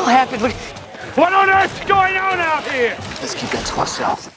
What hell happened? What on earth's going on out here? let's keep that to ourselves.